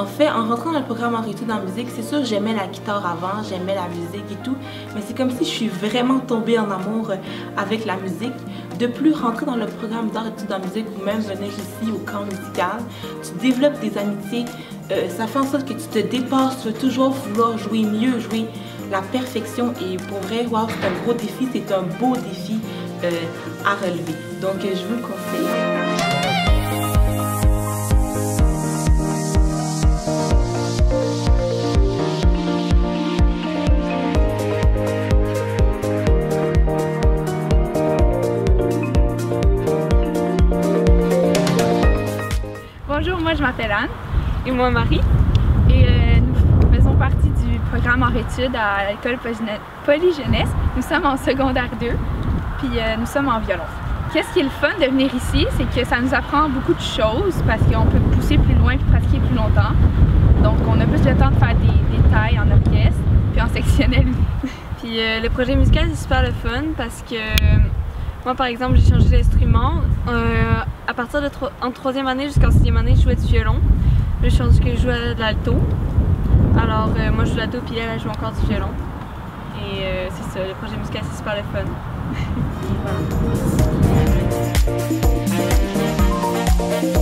En fait, en rentrant dans le programme en études en musique, c'est sûr j'aimais la guitare avant, j'aimais la musique et tout, mais c'est comme si je suis vraiment tombée en amour avec la musique. De plus, rentrer dans le programme d'art études en musique ou même venir ici au camp musical, tu développes des amitiés, euh, ça fait en sorte que tu te dépasses, tu veux toujours vouloir jouer mieux, jouer la perfection et pour vrai, wow, c'est un gros défi, c'est un beau défi euh, à relever. Donc, je vous le conseille. Bonjour, moi je m'appelle Anne. Et moi Marie. Et euh, nous faisons partie du programme en études à l'école Polyjeunesse. Nous sommes en secondaire 2, puis euh, nous sommes en violon. Qu'est-ce qui est le fun de venir ici, c'est que ça nous apprend beaucoup de choses parce qu'on peut pousser plus loin et pratiquer plus longtemps. Donc on a plus le temps de faire des, tailles en orchestre, puis en sectionnel. puis euh, le projet musical c'est super le fun parce que moi, par exemple, j'ai changé d'instrument. Euh, à partir de en troisième année jusqu'en sixième année, je jouais du violon. J'ai changé que je jouais de l'alto. Alors, euh, moi, je joue de l'alto, puis elle, elle joue encore du violon. Et euh, c'est ça, le projet musical, c'est super le fun.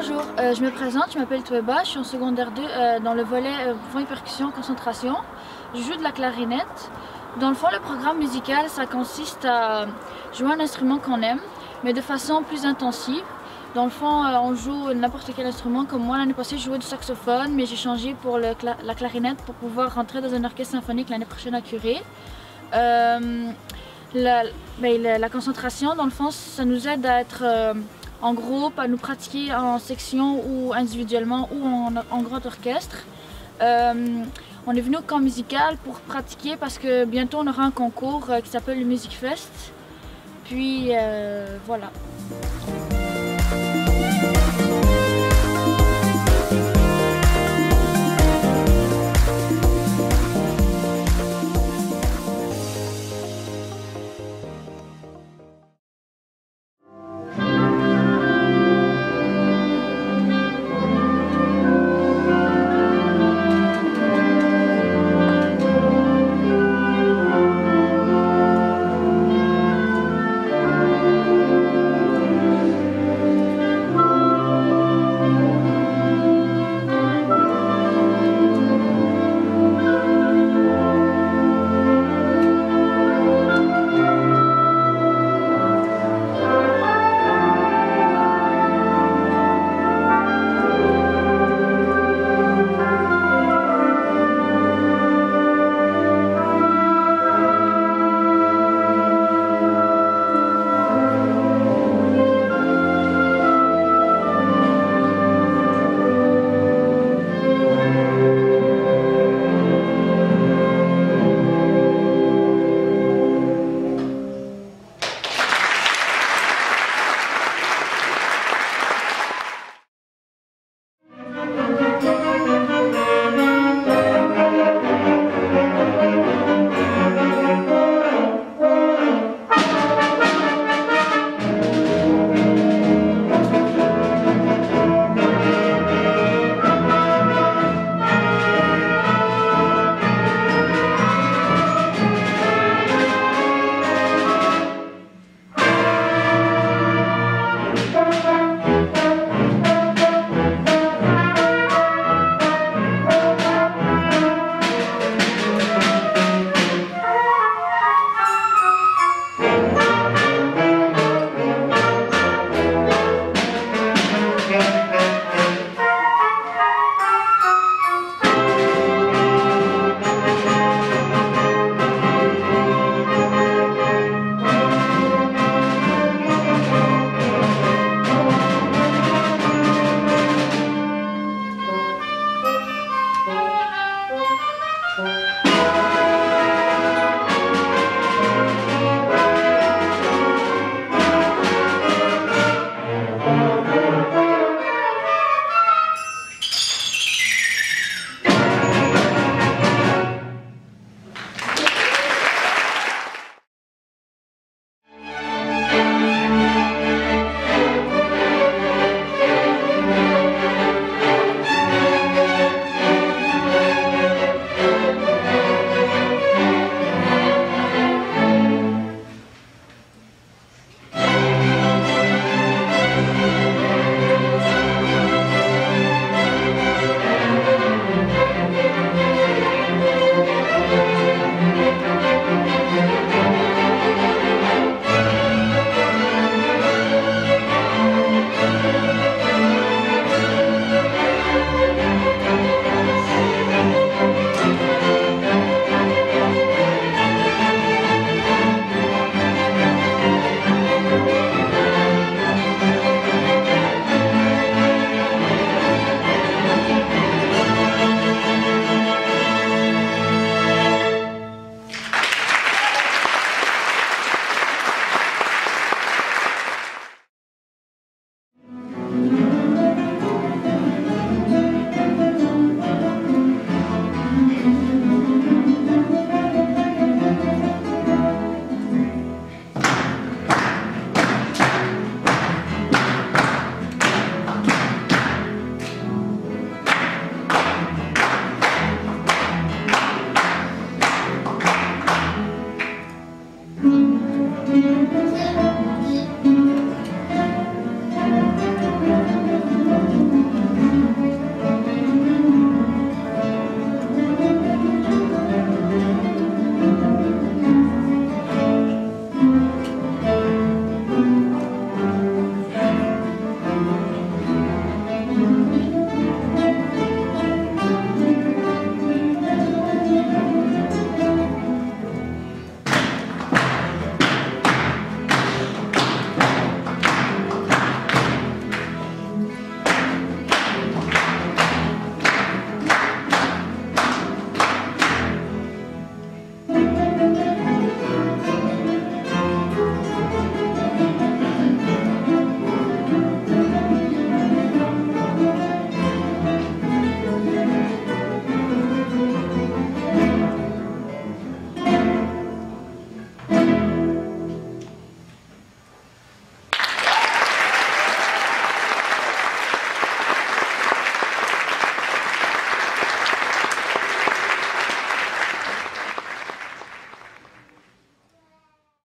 Bonjour, euh, je me présente, je m'appelle Toueba, je suis en secondaire 2 euh, dans le volet euh, et percussion, concentration. Je joue de la clarinette. Dans le fond, le programme musical, ça consiste à jouer un instrument qu'on aime, mais de façon plus intensive. Dans le fond, euh, on joue n'importe quel instrument. Comme moi, l'année passée, je jouais du saxophone, mais j'ai changé pour la clarinette pour pouvoir rentrer dans un orchestre symphonique l'année prochaine à Curé. Euh, la, la, concentration, dans le fond, ça nous aide à être en groupe, à nous pratiquer en section ou individuellement ou en, grand orchestre. Euh, on est venu au camp musical pour pratiquer parce que bientôt on aura un concours euh, qui s'appelle le Music Fest. Puis euh, voilà.